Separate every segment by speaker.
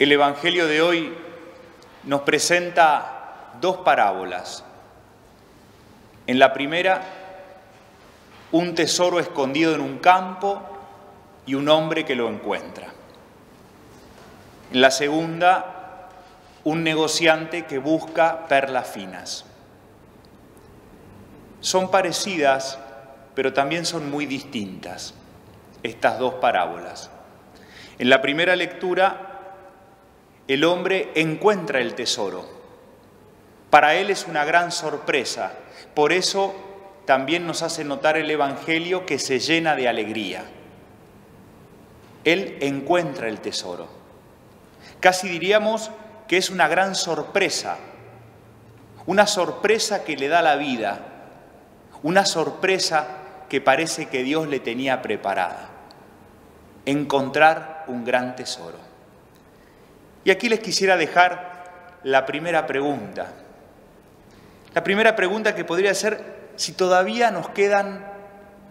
Speaker 1: El Evangelio de hoy nos presenta dos parábolas. En la primera, un tesoro escondido en un campo y un hombre que lo encuentra. En la segunda, un negociante que busca perlas finas. Son parecidas, pero también son muy distintas estas dos parábolas. En la primera lectura, el hombre encuentra el tesoro. Para él es una gran sorpresa. Por eso también nos hace notar el Evangelio que se llena de alegría. Él encuentra el tesoro. Casi diríamos que es una gran sorpresa, una sorpresa que le da la vida, una sorpresa que parece que Dios le tenía preparada. Encontrar un gran tesoro. Y aquí les quisiera dejar la primera pregunta. La primera pregunta que podría ser si todavía nos quedan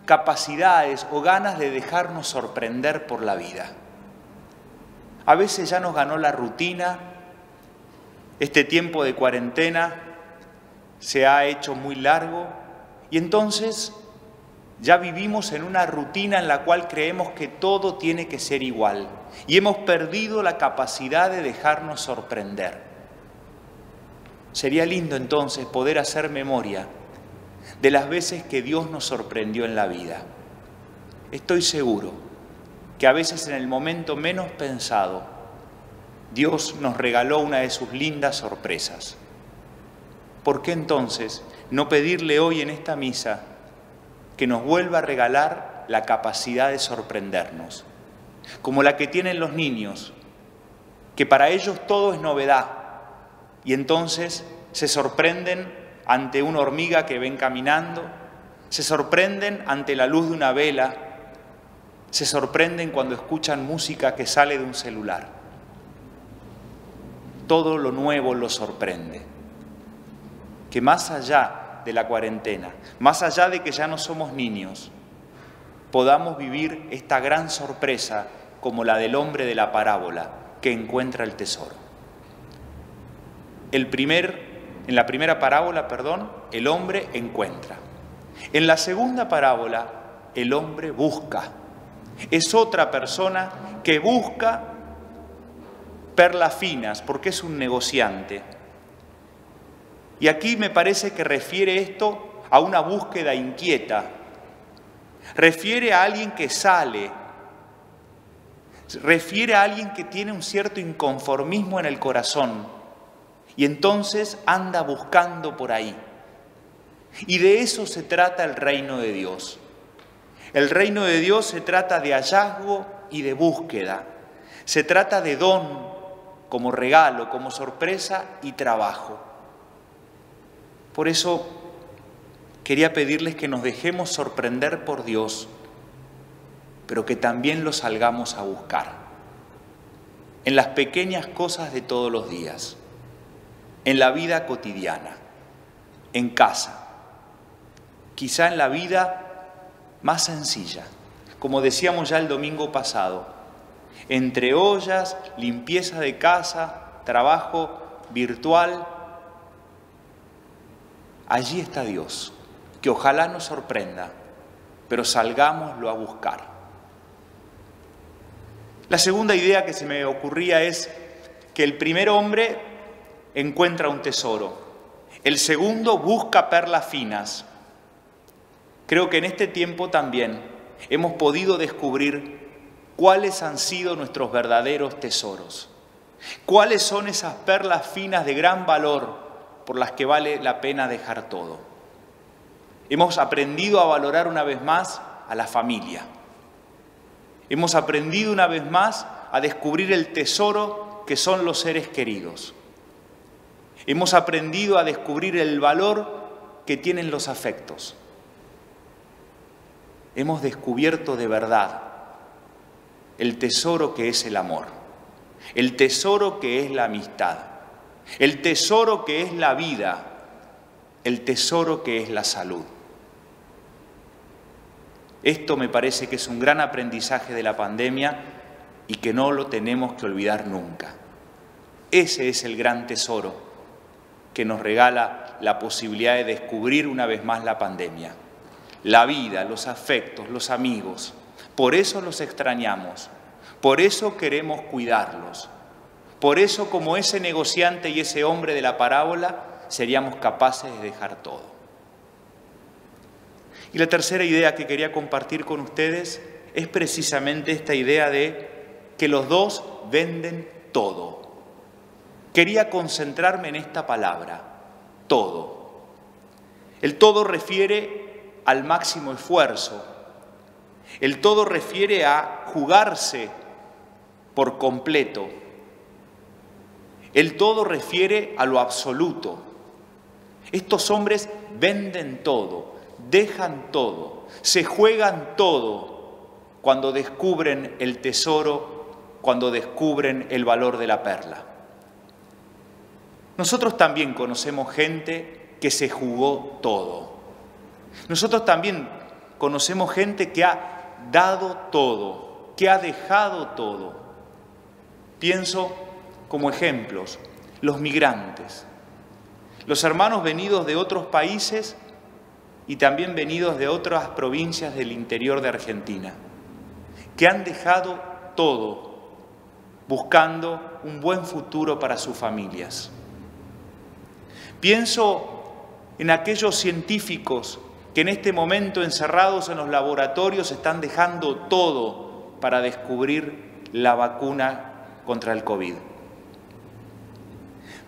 Speaker 1: capacidades o ganas de dejarnos sorprender por la vida. A veces ya nos ganó la rutina, este tiempo de cuarentena se ha hecho muy largo y entonces ya vivimos en una rutina en la cual creemos que todo tiene que ser igual y hemos perdido la capacidad de dejarnos sorprender. Sería lindo entonces poder hacer memoria de las veces que Dios nos sorprendió en la vida. Estoy seguro que a veces en el momento menos pensado, Dios nos regaló una de sus lindas sorpresas. ¿Por qué entonces no pedirle hoy en esta misa que nos vuelva a regalar la capacidad de sorprendernos, como la que tienen los niños, que para ellos todo es novedad y entonces se sorprenden ante una hormiga que ven caminando, se sorprenden ante la luz de una vela, se sorprenden cuando escuchan música que sale de un celular. Todo lo nuevo los sorprende. Que más allá de la cuarentena, más allá de que ya no somos niños, podamos vivir esta gran sorpresa como la del hombre de la parábola que encuentra el tesoro. El primer en la primera parábola, perdón, el hombre encuentra. En la segunda parábola, el hombre busca. Es otra persona que busca perlas finas porque es un negociante. Y aquí me parece que refiere esto a una búsqueda inquieta. Refiere a alguien que sale. Refiere a alguien que tiene un cierto inconformismo en el corazón y entonces anda buscando por ahí. Y de eso se trata el reino de Dios. El reino de Dios se trata de hallazgo y de búsqueda. Se trata de don como regalo, como sorpresa y trabajo. Por eso quería pedirles que nos dejemos sorprender por Dios, pero que también lo salgamos a buscar en las pequeñas cosas de todos los días en la vida cotidiana, en casa, quizá en la vida más sencilla, como decíamos ya el domingo pasado, entre ollas, limpieza de casa, trabajo virtual, allí está Dios, que ojalá nos sorprenda, pero salgámoslo a buscar. La segunda idea que se me ocurría es que el primer hombre encuentra un tesoro. El segundo busca perlas finas. Creo que en este tiempo también hemos podido descubrir cuáles han sido nuestros verdaderos tesoros. ¿Cuáles son esas perlas finas de gran valor por las que vale la pena dejar todo? Hemos aprendido a valorar una vez más a la familia. Hemos aprendido una vez más a descubrir el tesoro que son los seres queridos. Hemos aprendido a descubrir el valor que tienen los afectos. Hemos descubierto de verdad el tesoro que es el amor, el tesoro que es la amistad, el tesoro que es la vida, el tesoro que es la salud. Esto me parece que es un gran aprendizaje de la pandemia y que no lo tenemos que olvidar nunca. Ese es el gran tesoro que nos regala la posibilidad de descubrir una vez más la pandemia. La vida, los afectos, los amigos. Por eso los extrañamos, por eso queremos cuidarlos. Por eso como ese negociante y ese hombre de la parábola seríamos capaces de dejar todo. Y la tercera idea que quería compartir con ustedes es precisamente esta idea de que los dos venden todo. Quería concentrarme en esta palabra, todo. El todo refiere al máximo esfuerzo. El todo refiere a jugarse por completo. El todo refiere a lo absoluto. Estos hombres venden todo, dejan todo, se juegan todo cuando descubren el tesoro, cuando descubren el valor de la perla. Nosotros también conocemos gente que se jugó todo. Nosotros también conocemos gente que ha dado todo, que ha dejado todo. Pienso como ejemplos los migrantes, los hermanos venidos de otros países y también venidos de otras provincias del interior de Argentina, que han dejado todo buscando un buen futuro para sus familias. Pienso en aquellos científicos que en este momento encerrados en los laboratorios están dejando todo para descubrir la vacuna contra el COVID.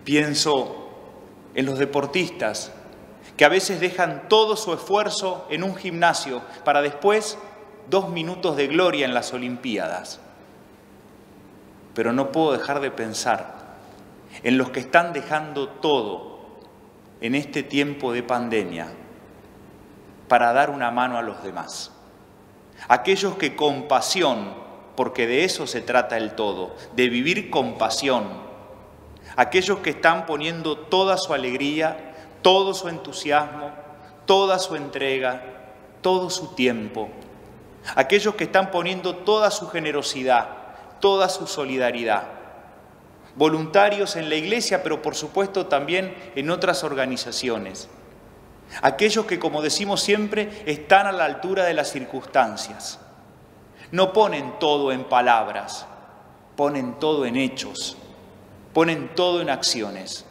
Speaker 1: Pienso en los deportistas que a veces dejan todo su esfuerzo en un gimnasio para después dos minutos de gloria en las Olimpiadas. Pero no puedo dejar de pensar en los que están dejando todo en este tiempo de pandemia para dar una mano a los demás. Aquellos que con pasión, porque de eso se trata el todo, de vivir con pasión. Aquellos que están poniendo toda su alegría, todo su entusiasmo, toda su entrega, todo su tiempo. Aquellos que están poniendo toda su generosidad, toda su solidaridad. Voluntarios en la iglesia, pero por supuesto también en otras organizaciones. Aquellos que, como decimos siempre, están a la altura de las circunstancias. No ponen todo en palabras, ponen todo en hechos, ponen todo en acciones,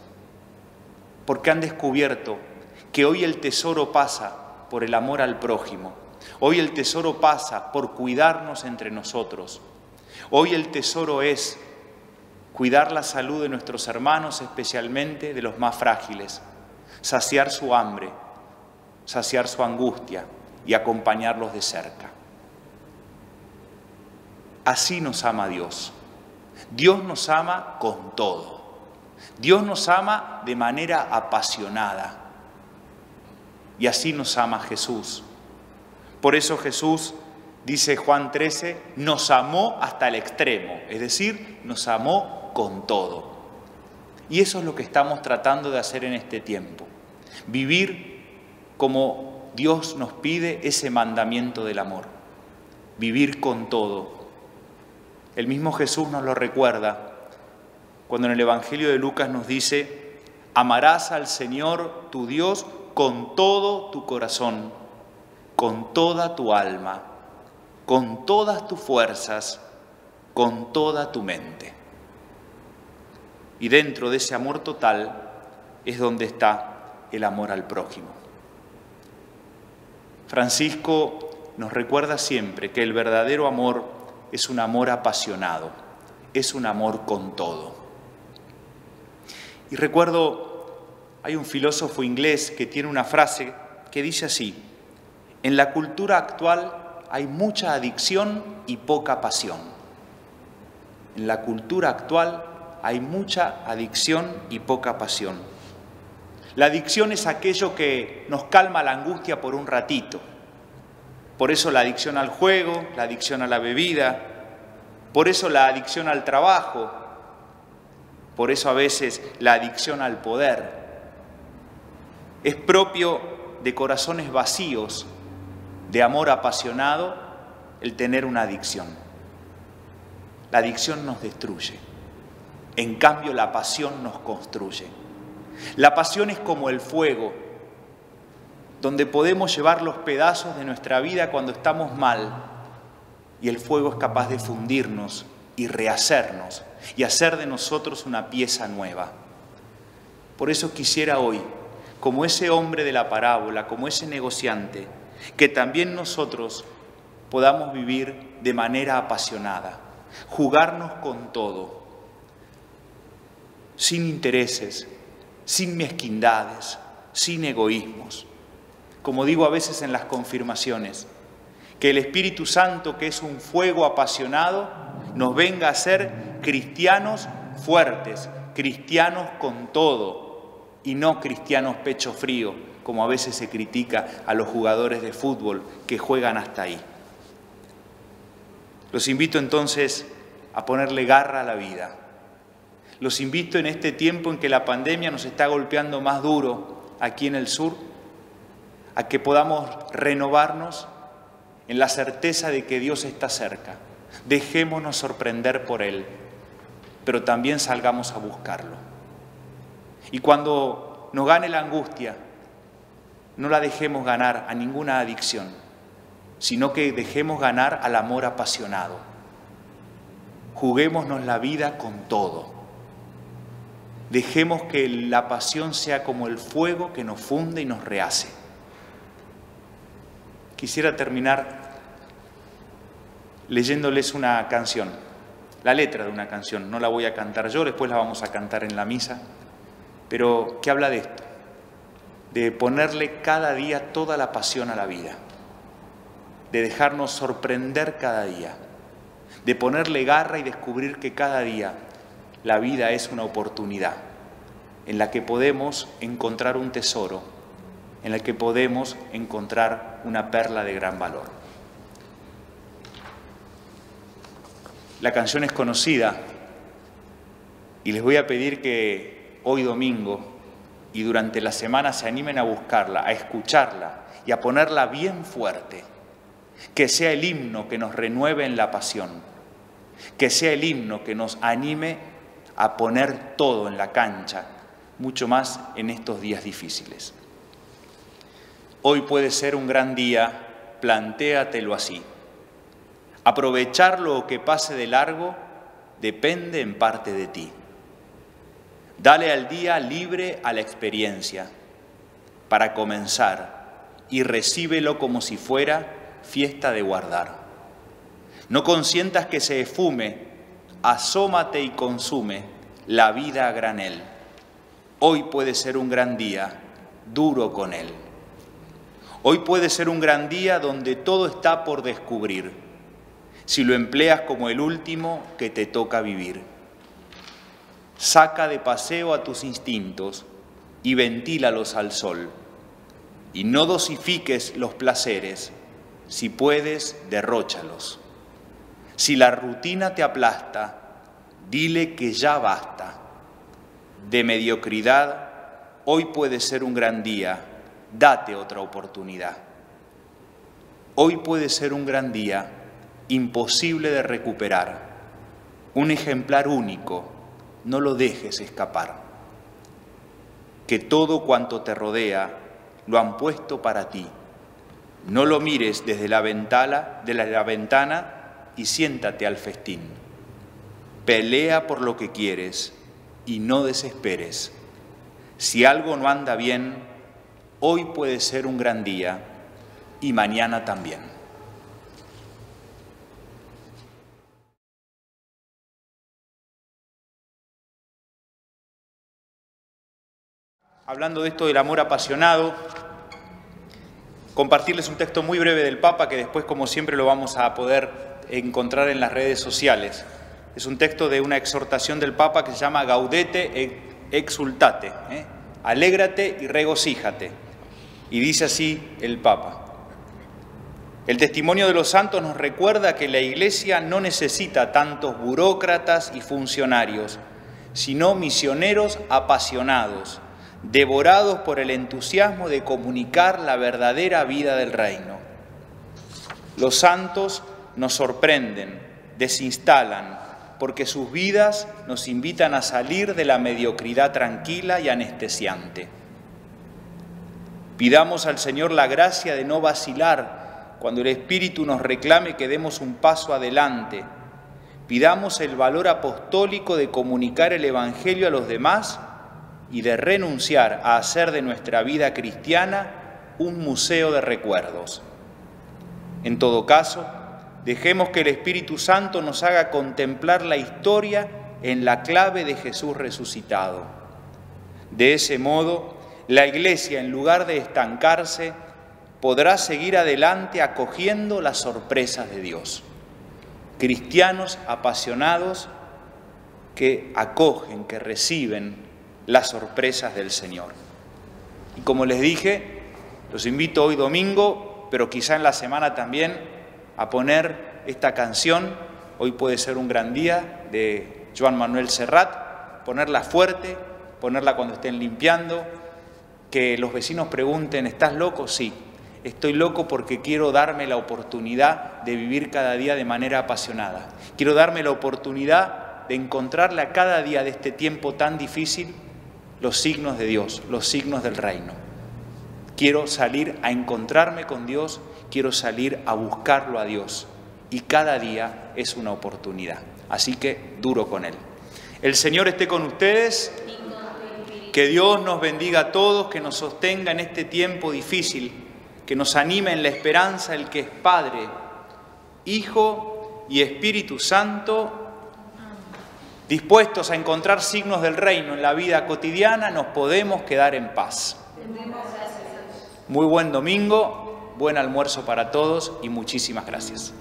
Speaker 1: porque han descubierto que hoy el tesoro pasa por el amor al prójimo, hoy el tesoro pasa por cuidarnos entre nosotros, Hoy el tesoro es cuidar la salud de nuestros hermanos, especialmente de los más frágiles, saciar su hambre, saciar su angustia y acompañarlos de cerca. Así nos ama Dios. Dios nos ama con todo. Dios nos ama de manera apasionada. Y así nos ama Jesús. Por eso Jesús dice Juan 13, nos amó hasta el extremo, es decir, nos amó con todo. Y eso es lo que estamos tratando de hacer en este tiempo, vivir como Dios nos pide ese mandamiento del amor, vivir con todo. El mismo Jesús nos lo recuerda cuando en el Evangelio de Lucas nos dice, amarás al Señor tu Dios con todo tu corazón, con toda tu alma con todas tus fuerzas, con toda tu mente. Y dentro de ese amor total es donde está el amor al prójimo. Francisco nos recuerda siempre que el verdadero amor es un amor apasionado, es un amor con todo. Y recuerdo, hay un filósofo inglés que tiene una frase que dice así, en la cultura actual hay mucha adicción y poca pasión. En la cultura actual hay mucha adicción y poca pasión. La adicción es aquello que nos calma la angustia por un ratito. Por eso la adicción al juego, la adicción a la bebida, por eso la adicción al trabajo, por eso a veces la adicción al poder. Es propio de corazones vacíos de amor apasionado el tener una adicción. La adicción nos destruye. En cambio, la pasión nos construye. La pasión es como el fuego, donde podemos llevar los pedazos de nuestra vida cuando estamos mal y el fuego es capaz de fundirnos y rehacernos y hacer de nosotros una pieza nueva. Por eso quisiera hoy, como ese hombre de la parábola, como ese negociante, que también nosotros podamos vivir de manera apasionada, jugarnos con todo, sin intereses, sin mezquindades, sin egoísmos. Como digo a veces en las confirmaciones, que el Espíritu Santo, que es un fuego apasionado, nos venga a ser cristianos fuertes, cristianos con todo y no cristianos pecho frío, como a veces se critica a los jugadores de fútbol que juegan hasta ahí. Los invito entonces a ponerle garra a la vida. Los invito en este tiempo en que la pandemia nos está golpeando más duro aquí en el sur, a que podamos renovarnos en la certeza de que Dios está cerca. Dejémonos sorprender por Él, pero también salgamos a buscarlo. Y cuando nos gane la angustia, no la dejemos ganar a ninguna adicción, sino que dejemos ganar al amor apasionado. Juguémonos la vida con todo. Dejemos que la pasión sea como el fuego que nos funde y nos rehace. Quisiera terminar leyéndoles una canción, la letra de una canción. No la voy a cantar yo, después la vamos a cantar en la misa, pero que habla de esto, de ponerle cada día toda la pasión a la vida, de dejarnos sorprender cada día, de ponerle garra y descubrir que cada día la vida es una oportunidad en la que podemos encontrar un tesoro, en la que podemos encontrar una perla de gran valor. La canción es conocida y les voy a pedir que hoy domingo y durante la semana se animen a buscarla, a escucharla y a ponerla bien fuerte. Que sea el himno que nos renueve en la pasión. Que sea el himno que nos anime a poner todo en la cancha, mucho más en estos días difíciles. Hoy puede ser un gran día, plantéatelo así. Aprovechar lo que pase de largo depende en parte de ti. Dale al día libre a la experiencia para comenzar y recíbelo como si fuera fiesta de guardar. No consientas que se esfume, asómate y consume la vida a granel. Hoy puede ser un gran día, duro con él. Hoy puede ser un gran día donde todo está por descubrir, si lo empleas como el último que te toca vivir. Saca de paseo a tus instintos y ventílalos al sol. Y no dosifiques los placeres, si puedes, derróchalos. Si la rutina te aplasta, dile que ya basta. De mediocridad, hoy puede ser un gran día, date otra oportunidad. Hoy puede ser un gran día, imposible de recuperar, un ejemplar único no lo dejes escapar. Que todo cuanto te rodea lo han puesto para ti. No lo mires desde la ventana, de la ventana y siéntate al festín. Pelea por lo que quieres y no desesperes. Si algo no anda bien, hoy puede ser un gran día y mañana también. hablando de esto del amor apasionado, compartirles un texto muy breve del Papa que después, como siempre, lo vamos a poder encontrar en las redes sociales. Es un texto de una exhortación del Papa que se llama Gaudete exultate, ¿eh? alégrate y regocíjate. Y dice así el Papa. El testimonio de los santos nos recuerda que la Iglesia no necesita tantos burócratas y funcionarios, sino misioneros apasionados devorados por el entusiasmo de comunicar la verdadera vida del reino. Los santos nos sorprenden, desinstalan, porque sus vidas nos invitan a salir de la mediocridad tranquila y anestesiante. Pidamos al Señor la gracia de no vacilar cuando el Espíritu nos reclame que demos un paso adelante. Pidamos el valor apostólico de comunicar el Evangelio a los demás y de renunciar a hacer de nuestra vida cristiana un museo de recuerdos. En todo caso, dejemos que el Espíritu Santo nos haga contemplar la historia en la clave de Jesús resucitado. De ese modo, la Iglesia, en lugar de estancarse, podrá seguir adelante acogiendo las sorpresas de Dios. Cristianos apasionados que acogen, que reciben las sorpresas del Señor. Y como les dije, los invito hoy domingo, pero quizá en la semana también, a poner esta canción. Hoy puede ser un gran día de Joan Manuel Serrat, ponerla fuerte, ponerla cuando estén limpiando, que los vecinos pregunten, ¿estás loco? Sí, estoy loco porque quiero darme la oportunidad de vivir cada día de manera apasionada. Quiero darme la oportunidad de encontrarle a cada día de este tiempo tan difícil los signos de Dios, los signos del reino. Quiero salir a encontrarme con Dios, quiero salir a buscarlo a Dios. Y cada día es una oportunidad. Así que duro con Él. El Señor esté con ustedes. Que Dios nos bendiga a todos, que nos sostenga en este tiempo difícil, que nos anime en la esperanza el que es Padre, Hijo y Espíritu Santo, dispuestos a encontrar signos del reino en la vida cotidiana, nos podemos quedar en paz. Muy buen domingo, buen almuerzo para todos y muchísimas gracias.